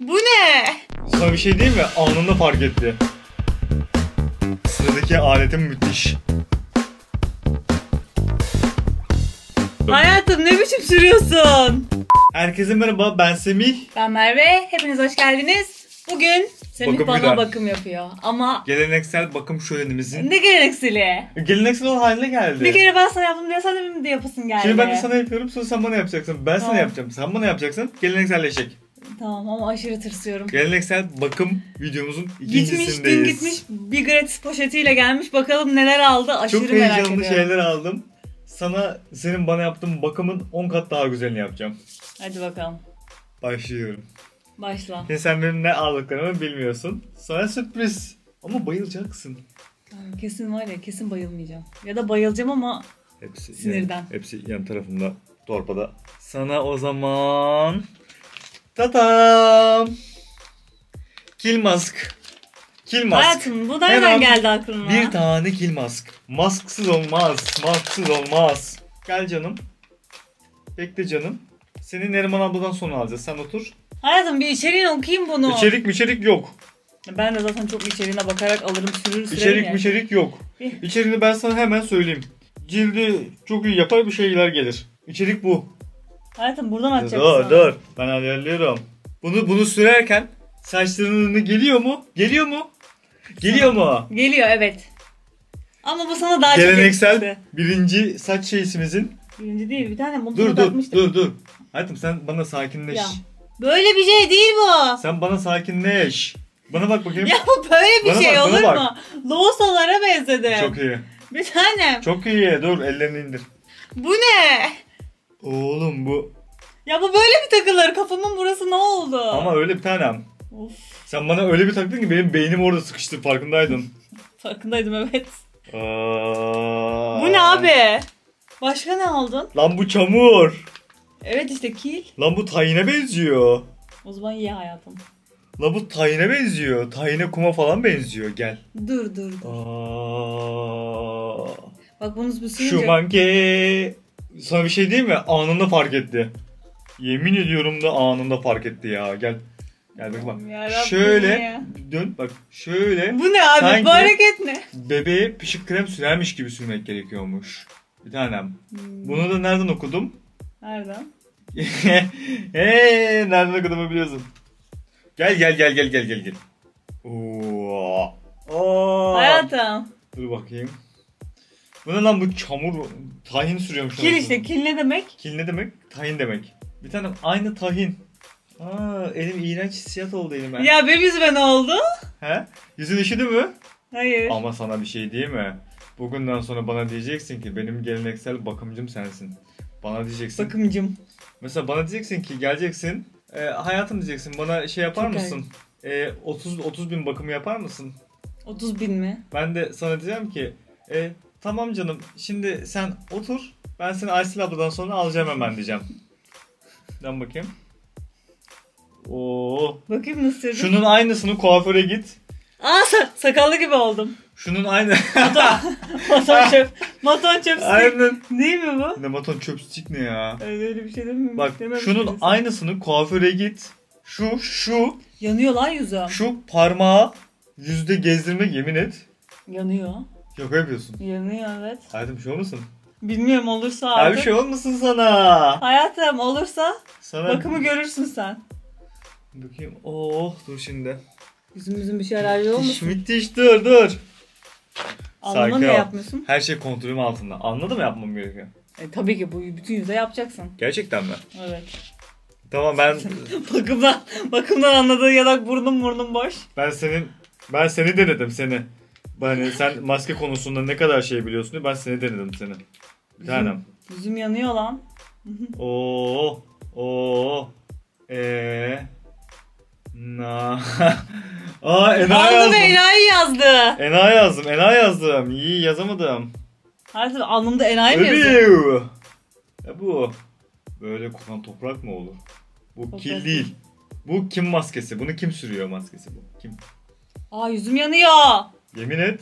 Bu ne? Sana bir şey diyeyim mi? Anında fark etti. Sıradaki aletim müthiş. Hayatım ne biçim sürüyorsun? Herkese merhaba ben Semih. Ben Merve. Hepiniz hoş geldiniz. Bugün Semih Bakım bana güzel. bakım yapıyor. Ama Geleneksel bakım şölenimizin ne gereksili? geleneksel olan haline geldi. Bir kere ben sana yaptım diye sen de de yapasın geldi? Şimdi ben de sana yapıyorum sonra sen bana yapacaksın. Ben sana Tamam. yapacağım. Sen bana yapacaksın. Gelenekselleşecek. Tamam ama aşırı tırsıyorum. Geleneksel bakım videomuzun Gitmiş ikincisindeyiz. dün gitmiş bir gratis poşetiyle gelmiş bakalım neler aldı aşırı Çok merak heyecanlı ediyorum. şeyler aldım. Sana senin bana yaptığın bakımın 10 kat daha güzelini yapacağım. Hadi bakalım Başlıyorum. başla. Şimdi sen benim ne aldıklarımı bilmiyorsun. Sana sürpriz. Ama bayılacaksın. Ay, Kesin var ya kesin bayılmayacağım. Ya da bayılacağım ama Hepsi Sinirden. yan- hepsi yan tarafımda torpada. Sana o zaman tatam. Kill mask. Kill mask. hayatım bu nereden Hemen geldi aklına? Bir tane kill mask. Masksız olmaz. Masksız olmaz. Gel canım. Bekle canım. Seni Neriman abladan sonra alacağız. Sen otur. Hayatım bir içeriğini okuyayım bunu. İçerik mi içerik yok. Ben de zaten çok içeriğine bakarak alırım sürür sürerim İçerik ya. mi içerik yok. İçeriğini ben sana hemen söyleyeyim. Cildi çok iyi yapar bir şeyler gelir. İçerik bu. Hayatım buradan atacaksın. Dur dur. Ben ayarlıyorum. Bunu bunu sürerken saçlarının önüne geliyor mu? Geliyor mu? Geliyor mu? Geliyor evet. Ama bu sana daha çok Geleneksel yakıştı. birinci saç şeysimizin. Birinci değil bir tane montunu Dur dur dur dur. Hayatım sen bana sakinleş. Ya. Böyle bir şey değil bu. Sen bana sakinleş. Bana bak bakayım. Ya bu böyle bir Bana şey bak, olur bak. mu? Loğusalara benzedi. Çok iyi. Bir tane. Çok iyi. Dur ellerini indir. Bu ne? Oğlum bu. Ya bu böyle mi takılır? Kafamın burası ne oldu? Ama öyle bir tanem. Of Sen bana öyle bir taktın ki benim beynim orada sıkıştı farkındaydın. farkındaydım evet. Aa. Bu ne abi? Başka ne aldın? Lan bu çamur. Evet işte kil. Lan bu tayine benziyor. O zaman iyi hayatım. Lan bu tayine benziyor. Tayine kuma falan benziyor. Gel. Dur dur dur. Aa. Bak bunu bir Şu manke. Sana bir şey diyeyim mi? Anında fark etti. Yemin ediyorum da anında fark etti ya. Gel. Gel bak bak. Yarabbim Şöyle ya. dön bak şöyle Bu ne abi? Sanki- Bu hareket ne? bebeğe pişik krem sürermiş gibi sürmek gerekiyormuş. Bir tanem. Hmm, Bunu da nereden okudum? Nereden? Eee nereden okuduğumu biliyorsun. Gel gel gel gel gel gel gel. Oo. Oo. Hayatım. Dur bakayım. Bu ne lan bu çamur tahin sürüyormuş. Kil işte. Kil ne demek? Kil ne demek? Tahin demek. Bir tane aynı tahin. Aa elim iğrenç hissiyat oldu elime. Ya benim yüzüme ne oldu? He? Yüzün üşüdü mü? Hayır. Ama sana bir şey değil mi? Bugünden sonra bana diyeceksin ki benim geleneksel bakımcım sensin. Bana diyeceksin. Bakımcım. Mesela bana diyeceksin ki geleceksin. E, hayatım diyeceksin bana şey yapar Çok mısın? E, 30 30 bin bakımı yapar mısın? 30 bin mi? Ben de sana diyeceğim ki e, tamam canım şimdi sen otur. Ben seni Aysel abladan sonra alacağım hemen diyeceğim. Dön bakayım. Oo. Bakayım nasıl sürdü. Şunun aynısını kuaföre git. Aa sa- sakallı gibi oldum. Şunun aynı. Maton çöp. Maton çöp. Aynen. Değil mi bu? Ne maton çöpstik ne ya? Öyle, öyle bir şey değil mi? Bak Dememiş şunun sen? aynısını kuaföre git. Şu şu Yanıyor lan yüzüm. şu parmağı yüzde gezdirmek yemin et. Yanıyor. Yok yapıyorsun. Yanıyor evet. Hayatım bir şey olmasın? Bilmiyorum olursa Ya artık. bir şey olmasın sana. Hayatım olursa Sana bakımı görürsün sen. Bakayım. Oh dur şimdi. Yüzümüzün bir şey Diş olmasın. mi diş dur dur. Alnıma ne yapmıyorsun? Her şey kontrolüm altında. Anladın mı yapmam gerekiyor? E, tabii ki bu bütün yüze yapacaksın. Gerçekten mi? Evet. Tamam ben Bakımdan, bakımdan anladığı yadak burnum burnum boş. ben senin ben seni denedim seni. Hani sen maske konusunda ne kadar şey biliyorsun diye ben seni denedim seni. Bir tanem. Yüzüm yanıyor lan. Oo, oo, e, na. Aa Ena yazdım. ve enayi yazdı. Ena yazdım, Ena yazdım. İyi yazamadım. Hayatım alnımda enayi mi yazıyor? Öbüyor. Ya bu. Böyle kokan toprak mı olur? Bu Toprak kil değil. Bu kim maskesi? Bunu kim sürüyor maskesi bu? Kim? Aa yüzüm yanıyor. Yemin et.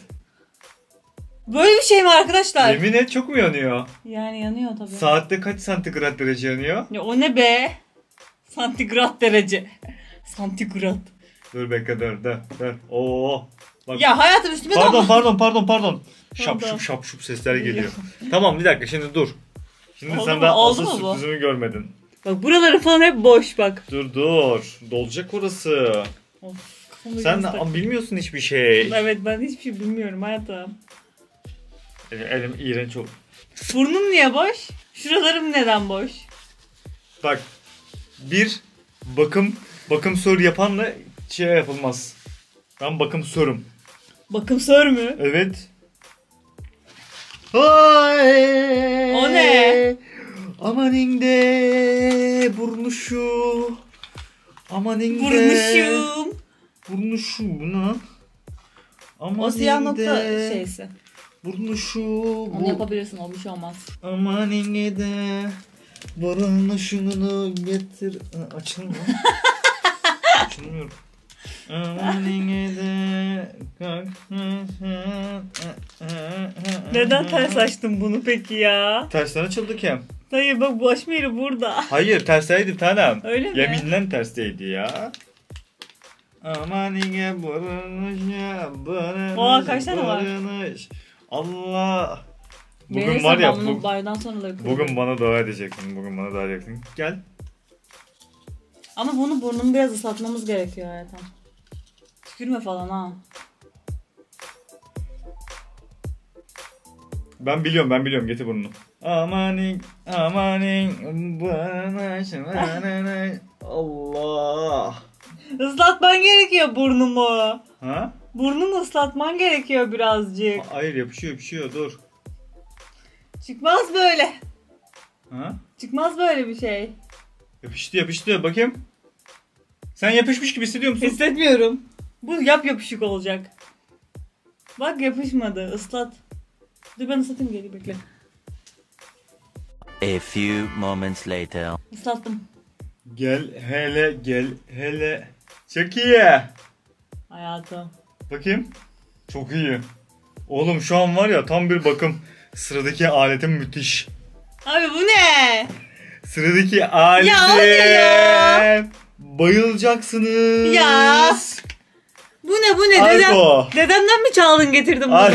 Böyle bir şey mi arkadaşlar? Yemin et çok mu yanıyor? Yani yanıyor tabii. Saatte kaç santigrat derece yanıyor? ya o ne be? Santigrat derece. Santigrat. Dur bekle dur dur dur. Oo. Bak. Ya hayatım üstüme Pardon damla. pardon pardon pardon. Şap şup şap şup sesler geliyor. tamam bir dakika şimdi dur. Şimdi Oldu sen mu? daha Oldu asıl mu bu? sürprizimi görmedin. Bak buraları falan hep boş bak. Dur dur. Dolacak orası. Of, Sen de bilmiyorsun hiçbir şey. Evet ben hiçbir şey bilmiyorum hayatım. Elim, elim iğrenç oldu. Burnum niye boş? Şuralarım neden boş? Bak bir bakım bakım sör yapanla şey yapılmaz. Ben bakım sörüm. Bakım sör mü? Evet. Ay. O ne? Aman inde burnuşu. Aman inde. Vurmuşum. Burnuşu bu ne? lan? Aman O siyah nokta şeysi. Burnuşu. Onu bu- yapabilirsin o bir şey olmaz. Aman inde. Burnuşunu getir. Ha, Açılmıyor. Açılmıyor. Aman inde. Neden ters açtın bunu peki ya? Tersten açıldı ki. Hayır bak bu açma yeri burada. Hayır tersteydi tanem. Öyle mi? Yeminle tersteydi ya. Aman inge barınış ya barınış. Oha, kaç tane var? barınış. Allah. Bugün Neyse, var ya bu, sonraları bugün bana dua edeceksin. Bugün bana dua edeceksin. Gel. Ama bunu burnumu biraz ıslatmamız gerekiyor hayatım. Tükürme falan ha. Ben biliyorum ben biliyorum getir burnunu. Amanin amanin barınış barınış. Allah. Islatman gerekiyor burnumu. Ha? Burnumu ıslatman gerekiyor birazcık. Hayır yapışıyor yapışıyor dur. Çıkmaz böyle. Ha? Çıkmaz böyle bir şey. Yapıştı yapıştı bakayım. Sen yapışmış gibi hissediyor musun? Hissetmiyorum. Bu yap yapışık olacak. Bak yapışmadı. Islat. Dur ben ıslatayım geri bekle. A few moments later. Islattım. Gel hele gel hele. Çok iyi. Hayatım. Bakayım. Çok iyi. Oğlum şu an var ya tam bir bakım. Sıradaki aletim müthiş. Abi bu ne? Sıradaki aletim. Ya o ne ya? Bayılacaksınız. Ya. Bu ne bu ne? Dedem, Arko. dedemden mi çaldın getirdin bunu? Ar-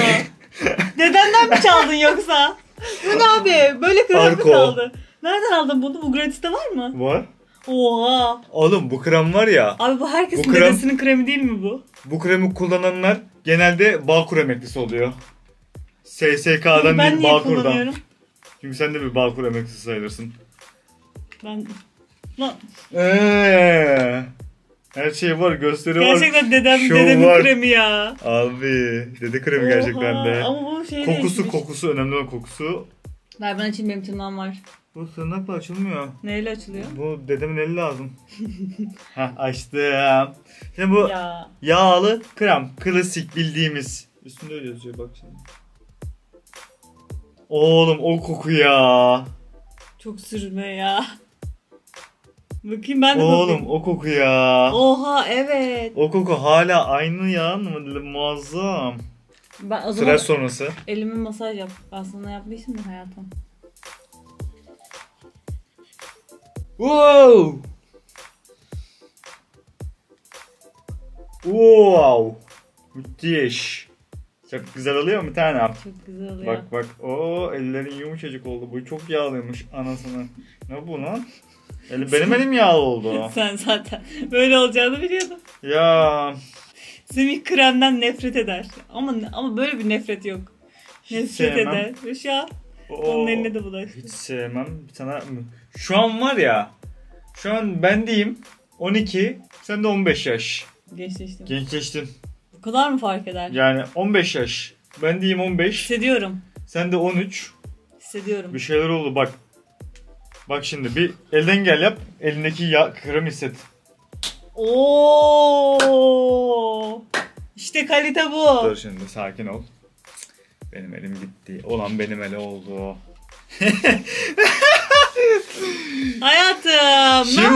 dedemden mi çaldın yoksa? Bu ne abi? Böyle Arko. kaldı? Nereden aldın bunu? Bu gratis'te var mı? Var. Oha. Oğlum bu krem var ya. Abi bu herkesin Bu krem- dedesinin kremi değil mi bu? Bu kremi kullananlar genelde Bağkur emeklisi oluyor. SSK'dan ben değil Bağkur'dan. kullanıyorum? Çünkü sen de bir Bağkur emeklisi sayılırsın. Ben... Lan, Eee. Her şey var, gösteri var. gerçekten dedem, dedemin var. kremi ya. Abi, dede kremi gerçekten Oha, de. Ama bu şey Kokusu değilmiş. kokusu önemli olan kokusu. Ver ben açayım benim tırnağım var. Bu tırnakla açılmıyor. Neyle açılıyor? Bu dedemin eli lazım. Heh açtım. Şimdi bu Ya. yağlı krem. Klasik bildiğimiz. Üstünde öyle yazıyor bak şimdi. Oğlum o koku ya. Çok sürme ya. Bakayım ben de Oğlum bakayım. o koku ya. Oha evet. O koku hala aynı ya. Muazzam. Ben o zaman Tıraş sonrası. elimi masaj yap. Ben sana yapmışım da hayatım. Wow. Wow. Müthiş. Çok güzel oluyor mu tane? Çok güzel oluyor. Bak bak. Oo ellerin yumuşacık oldu. Bu çok yağlıymış anasını. Ne bu lan? Eli, benim elim yağlı oldu. Sen zaten böyle olacağını biliyordum. ya. Semih kremden nefret eder. Ama ama böyle bir nefret yok. Nefret sevmem. eder. Şu an o- onun eline de bulaştı. Hiç sevmem. Bir tane şu an var ya. Şu an ben diyeyim 12, sen de 15 yaş. Gençleştim. Gençleştin. Bu kadar mı fark eder? Yani 15 yaş. Ben diyeyim 15, Hissediyorum. sen de 13. Hissediyorum. Bir şeyler oldu bak. Bak şimdi bir elden gel yap. Elindeki yağ krem hisset. Oo! İşte kalite bu. Dur şimdi sakin ol. Benim elim gitti. Olan benim ele oldu.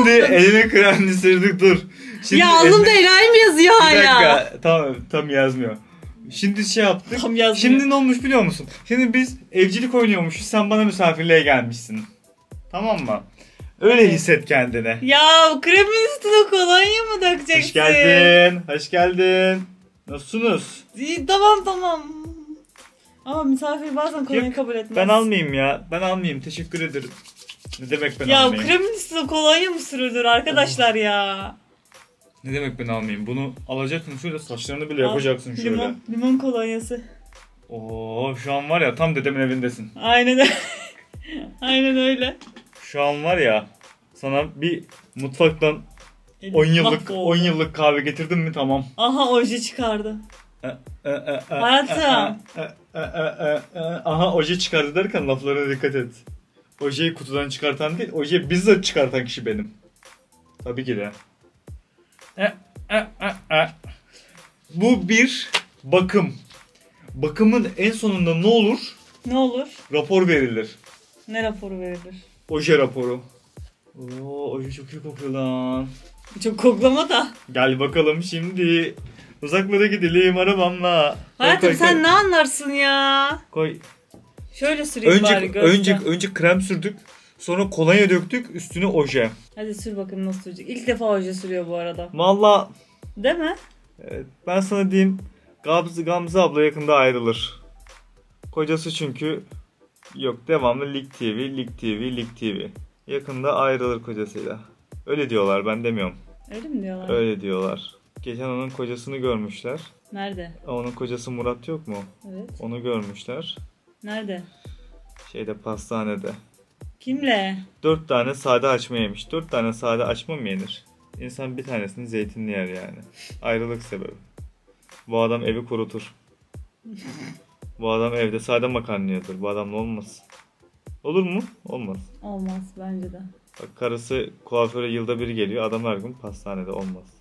Şimdi eline kremini sürdük dur. Şimdi ya alnımda enayi mi yazıyor Bir hala? dakika. Tam, tam yazmıyor. Şimdi şey yaptık. Tam yazmıyor. Şimdi ne olmuş biliyor musun? Şimdi biz evcilik oynuyormuşuz. Sen bana misafirliğe gelmişsin. Tamam mı? Öyle hisset kendini. Ya kremin üstüne kolonya mı dökeceksin? Hoş geldin. Hoş geldin. Nasılsınız? İyi, tamam tamam. Ama misafir bazen Yok, kabul etmez. Ben almayayım ya. Ben almayayım. Teşekkür ederim. Ne demek ben Ya almayayım? kremin üstüne kolonya mı sürülür arkadaşlar ya? Ne demek ben almayayım? Bunu alacaksın şöyle saçlarını bile Al, yapacaksın şöyle. Limon, limon kolonyası. Oo şu an var ya tam dedemin evindesin. Aynen öyle. Aynen öyle. Şu an var ya sana bir mutfaktan 10 yıllık Mahvoldu. 10 yıllık kahve getirdim mi tamam. Aha oje çıkardı. Hayatım. Aha oje çıkardı derken laflarına dikkat et. Ojeyi kutudan çıkartan değil, ojeyi bizzat çıkartan kişi benim. Tabii ki de. E, e, e. Bu bir bakım. Bakımın en sonunda ne olur? Ne olur? Rapor verilir. Ne raporu verilir? Oje raporu. Oo, oje çok iyi kokuyor lan. Çok koklama da. Gel bakalım şimdi. Uzaklara gidelim arabamla. Koy, Hayatım koy, sen koy. ne anlarsın ya? Koy. Şöyle süreyim Önce, bari göster. önce, önce krem sürdük. Sonra kolonya döktük. Üstüne oje. Hadi sür bakayım nasıl sürecek. İlk defa oje sürüyor bu arada. Valla Değil mi? evet, ben sana diyeyim. Gamze, Gamze abla yakında ayrılır. Kocası çünkü yok devamlı Lig TV, Lig TV, Lig TV. Yakında ayrılır kocasıyla. Öyle diyorlar ben demiyorum. Öyle mi diyorlar? Öyle diyorlar. Geçen onun kocasını görmüşler. Nerede? Onun kocası Murat yok mu? Evet. Onu görmüşler. Nerede? Şeyde pastanede. Kimle? Dört tane sade açma yemiş. Dört tane sade açma mı yenir? İnsan bir tanesini zeytinli yer yani. Ayrılık sebebi. Bu adam evi kurutur. Bu adam evde sade makarna yiyordur. Bu adamla olmaz. Olur mu? Olmaz. Olmaz bence de. Bak karısı kuaföre yılda bir geliyor. Adam her gün pastanede olmaz.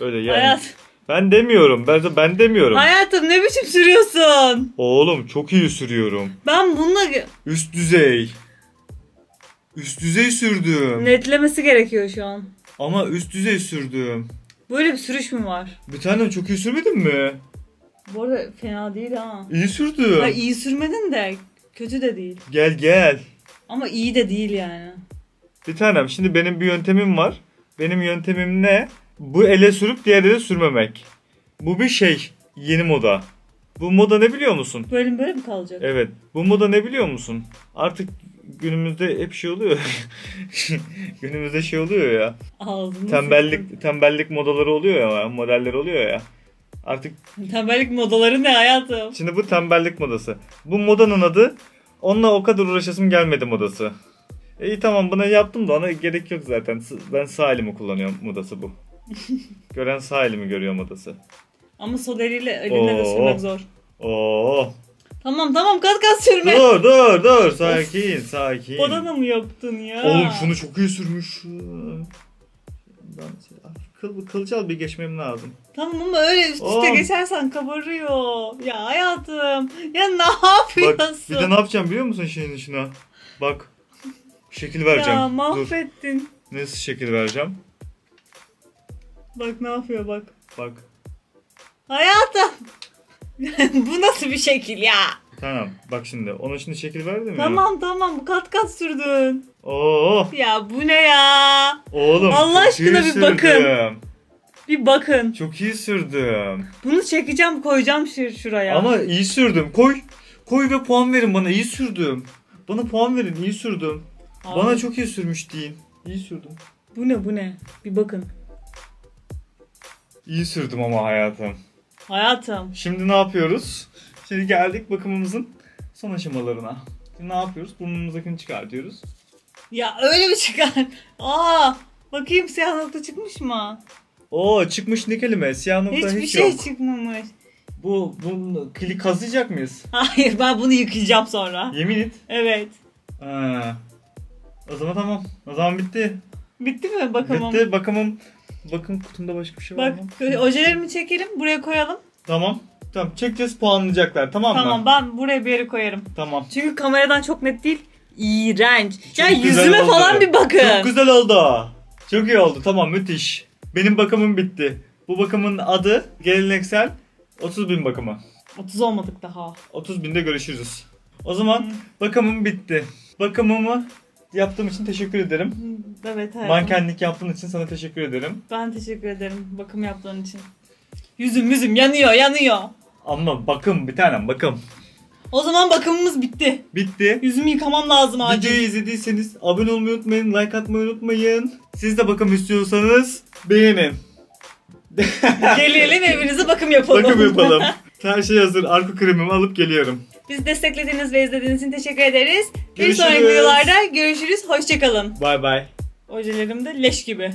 Öyle yani. Hayat, Ben demiyorum. Ben ben demiyorum. hayatım ne biçim sürüyorsun? Oğlum çok iyi sürüyorum. Ben bununla Üst düzey. Üst düzey sürdüm. netlemesi gerekiyor şu an. Ama üst düzey sürdüm. Böyle bir sürüş mü var? Bir tane çok iyi sürmedin mi? Bu arada fena değil ha. İyi sürdüm. Ha, iyi sürmedin de kötü de değil. Gel gel. Ama iyi de değil yani. Bir tanem şimdi benim bir yöntemim var. Benim yöntemim ne? Bu ele sürüp diğer ele sürmemek. Bu bir şey. Yeni moda. Bu moda ne biliyor musun? Böyle mi böyle mi kalacak? Evet. Bu moda ne biliyor musun? Artık günümüzde hep şey oluyor. günümüzde şey oluyor ya. Ağzını. Tembellik tembellik modaları oluyor ya, modeller oluyor ya. Artık Tembellik modaları ne hayatım? şimdi bu tembellik modası. Bu modanın adı onunla o kadar uğraşasım gelmedi modası. İyi tamam buna yaptım da ona gerek yok zaten. Ben sağ elimi kullanıyorum modası bu. Gören sağ elimi görüyor modası. Ama sol eliyle elinle de sürmek zor. Oo. Tamam tamam kat kat sürme. Dur dur dur sakin sakin. Odana mı yaptın ya? Oğlum şunu çok iyi sürmüş. Ben kıl, kılcal bir geçmem lazım. Tamam ama öyle üst üste geçersen kabarıyor. Ya hayatım. Ya ne Bak yapıyorsun? bir de ne yapacağım biliyor musun şeyin içine? Bak. Şekil vereceğim. Ya Dur. mahvettin. Nasıl şekil vereceğim? Bak ne yapıyor bak. Bak. Hayatım. Bu nasıl bir şekil ya? Tamam. Bak şimdi. Onun şimdi şekil verdim mi? Tamam tamam kat kat sürdün. Oo. Ya bu ne ya? Oğlum. Allah çok aşkına iyi bir bakın. sürdüm. Bir bakın. Çok iyi sürdüm. Bunu çekeceğim koyacağım şur şuraya. Ama iyi sürdüm. Koy. Koy ve puan verin bana. İyi sürdüm. Bana puan verin. İyi sürdüm. Abi, Bana çok iyi sürmüş deyin. İyi sürdüm. Bu ne bu ne? Bir bakın. İyi sürdüm ama hayatım. Hayatım. Şimdi ne yapıyoruz? Şimdi geldik bakımımızın son aşamalarına. Şimdi ne yapıyoruz? Burnumuzdakini çıkartıyoruz. Ya öyle mi çıkar? Aa, bakayım siyah nokta çıkmış mı? Oo çıkmış ne kelime? Siyah nokta Hiçbir hiç şey yok. çıkmamış. Bu, bu kili kazıyacak mıyız? Hayır ben bunu yıkayacağım sonra. Yemin et. Evet. Ha. O zaman tamam. O zaman bitti. Bitti mi bakalım? Bitti. Bakımım. Bakım kutumda başka bir şey var Bak mı? ojelerimi çekelim buraya koyalım. Tamam. Tamam. Çekeceğiz puanlayacaklar. Tamam mı? Tamam ben buraya bir yere koyarım. Tamam. Çünkü kameradan çok net değil. İğrenç. ya Çok güzel yüzüme oldu. falan bir bakın. Çok güzel oldu. Çok iyi oldu. Tamam müthiş. Benim bakımım bitti. Bu bakımın adı geleneksel 30 bin bakımı. 30 olmadık daha. 30 binde görüşürüz. O zaman bakımım bitti. Bakımımı yaptığım için teşekkür ederim. Evet hayatım. Mankenlik yaptığın için sana teşekkür ederim. Ben teşekkür ederim bakım yaptığın için. Yüzüm yüzüm yanıyor yanıyor. Ama bakım bir tanem bakım. O zaman bakımımız bitti. Bitti. Yüzümü yıkamam lazım acil. Videoyu izlediyseniz abone olmayı unutmayın, like atmayı unutmayın. Siz de bakım istiyorsanız beğenin. Gelelim evinize bakım yapalım. Bakım yapalım. Her şey hazır. Arko kremimi alıp geliyorum. Bizi desteklediğiniz ve izlediğiniz için teşekkür ederiz. Bir Görüşürüz. sonraki videolarda görüşürüz. Hoşçakalın. Bay bay. Ojelerim de leş gibi.